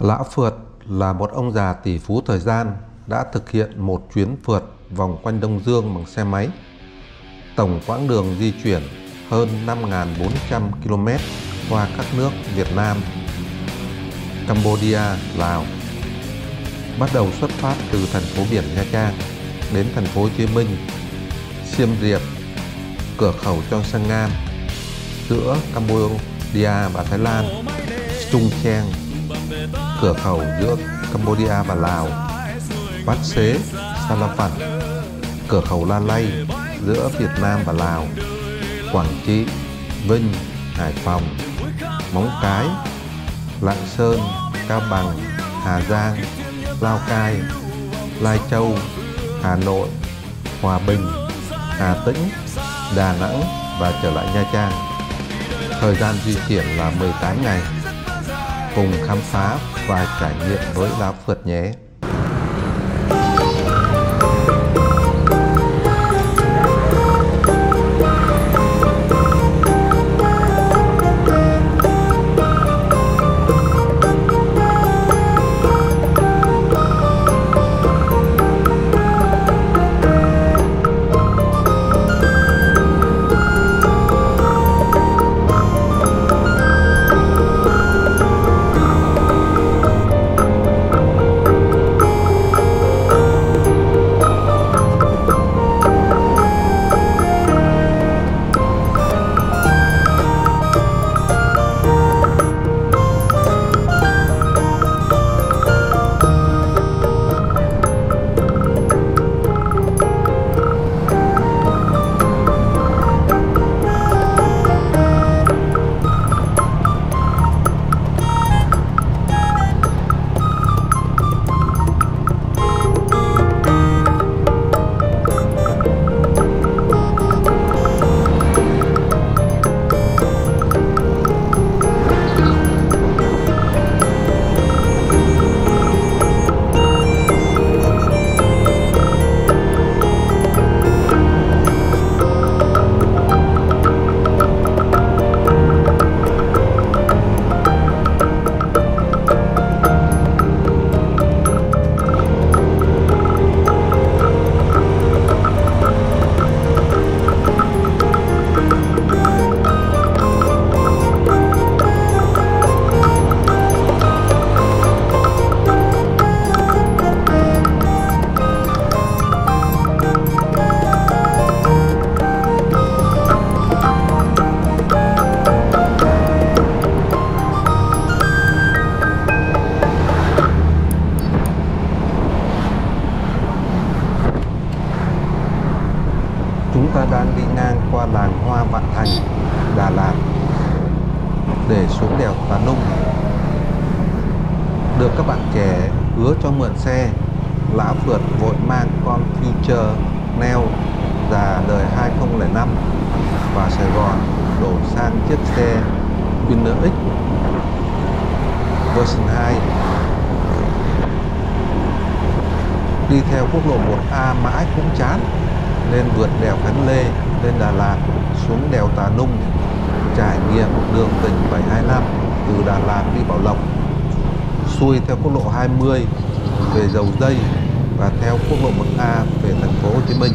Lão Phượt là một ông già tỷ phú thời gian đã thực hiện một chuyến phượt vòng quanh Đông Dương bằng xe máy. Tổng quãng đường di chuyển hơn 5.400 km qua các nước Việt Nam, Cambodia, Lào. Bắt đầu xuất phát từ thành phố biển Nha Trang đến thành phố Hồ Chí Minh, Siem Reap, cửa khẩu Cho Sang Nam giữa Cambodia và Thái Lan, Trung Trang cửa khẩu giữa Cambodia và Lào, Bát Xế, Salafan, cửa khẩu La Lay giữa Việt Nam và Lào, Quảng Trị, Vinh, Hải Phòng, Móng Cái, Lạng Sơn, Cao Bằng, Hà Giang, Lào Cai, Lai Châu, Hà Nội, Hòa Bình, Hà Tĩnh, Đà Nẵng và trở lại Nha Trang. Thời gian di chuyển là 18 ngày. Cùng khám phá và trải nghiệm với Lão Phượt nhé. Vội mang con Future Neo già đời 2005 và Sài Gòn đổ sang chiếc xe Winner X version 2 đi theo quốc lộ 1A mãi cũng chán, nên vượt đèo Khánh Lê lên Đà Lạt xuống đèo Tà Nung, trải nghiệm đường tỉnh 725 từ Đà Lạt đi Bảo Lộc. Xuôi theo quốc lộ 20 về Dầu Dây và theo quốc lộ 1A về thành phố Hồ Chí Minh.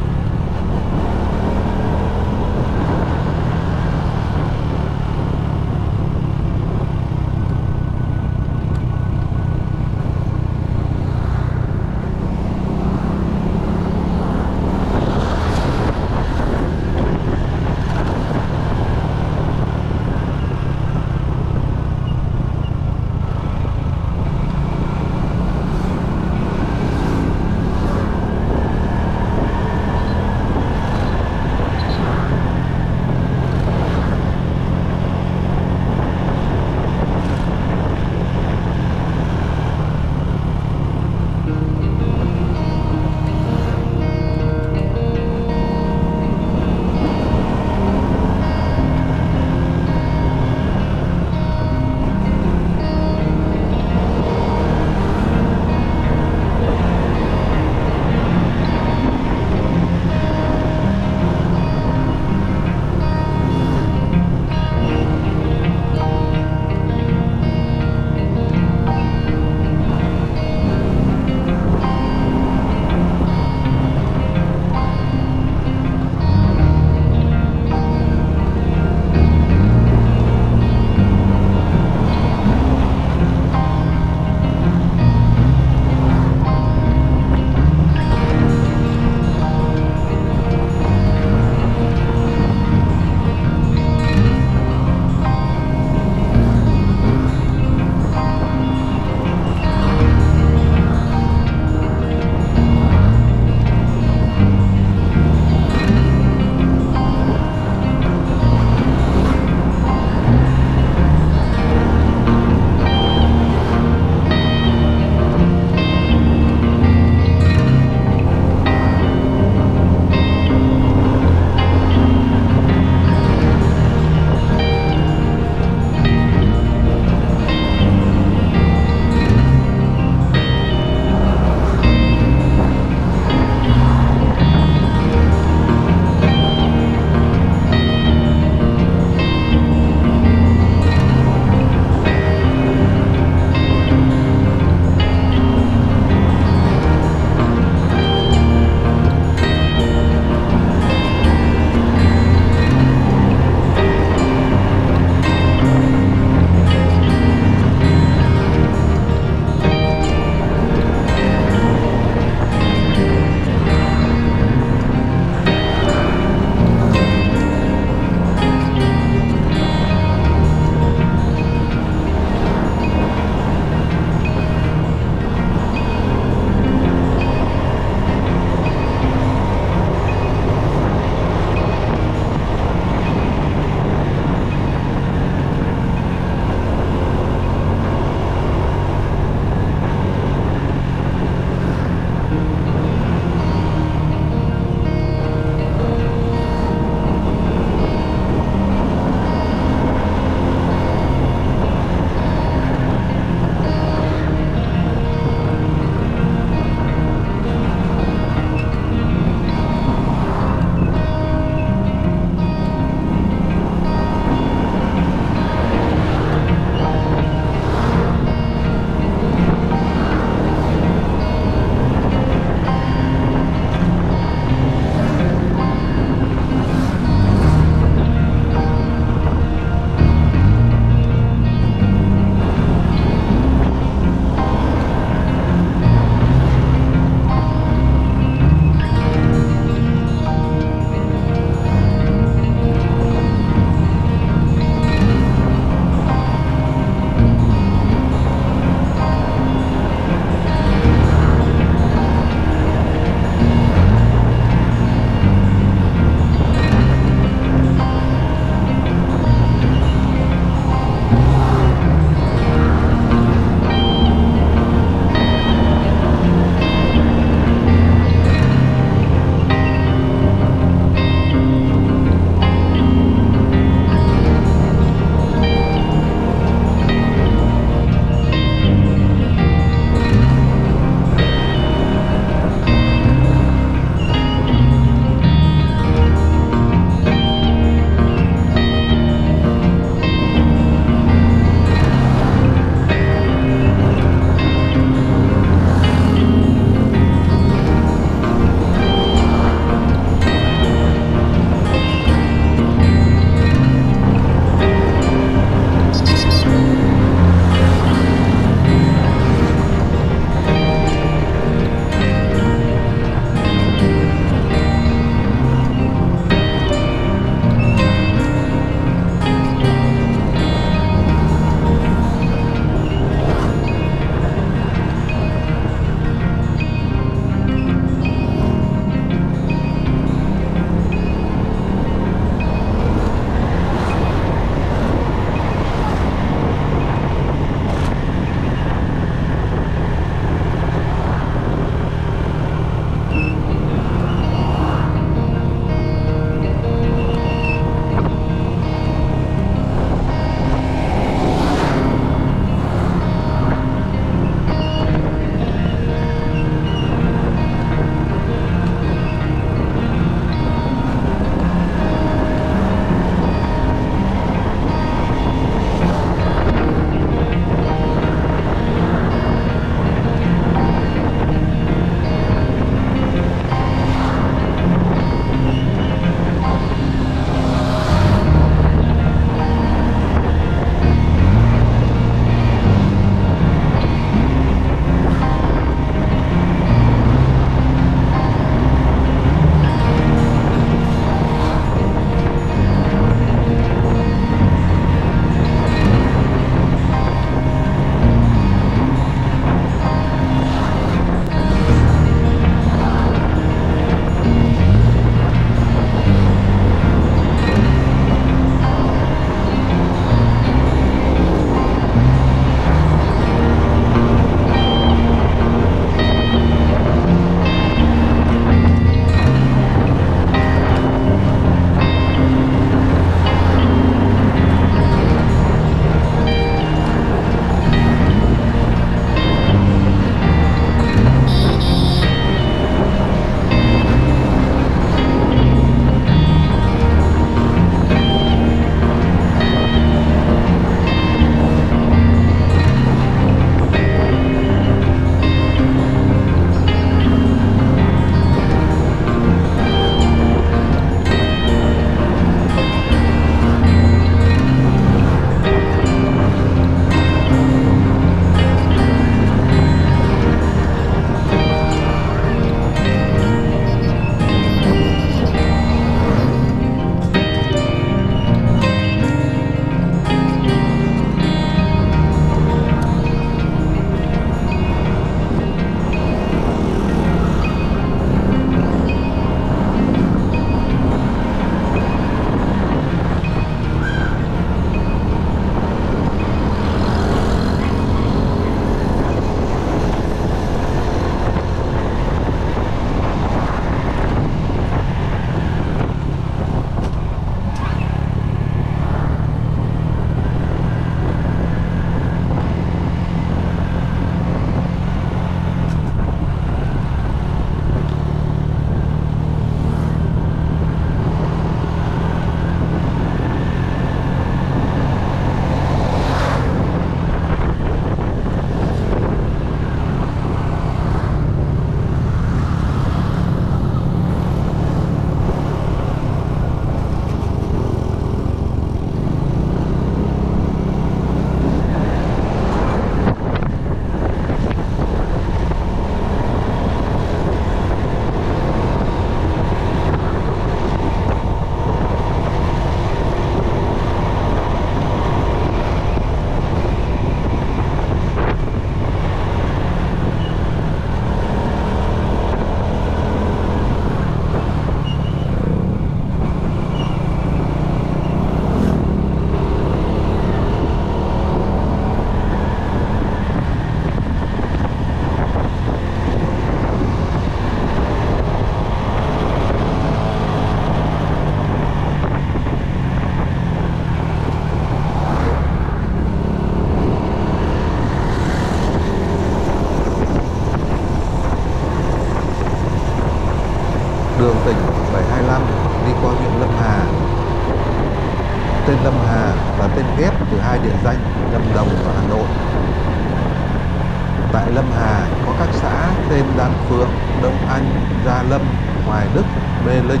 Gia Lâm, Hoài Đức, Mê Linh,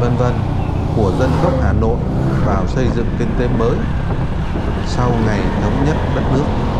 vân vân của dân gốc Hà Nội vào xây dựng kinh tế mới sau ngày thống nhất đất nước.